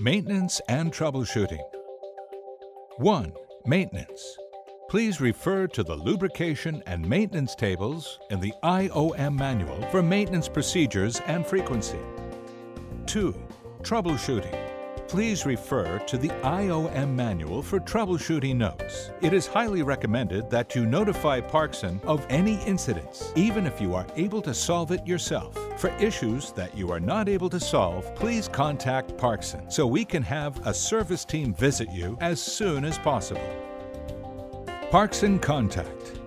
Maintenance and Troubleshooting 1. Maintenance. Please refer to the lubrication and maintenance tables in the IOM manual for maintenance procedures and frequency. 2. Troubleshooting. Please refer to the IOM manual for troubleshooting notes. It is highly recommended that you notify Parkson of any incidents, even if you are able to solve it yourself. For issues that you are not able to solve, please contact Parkson so we can have a service team visit you as soon as possible. Parkson Contact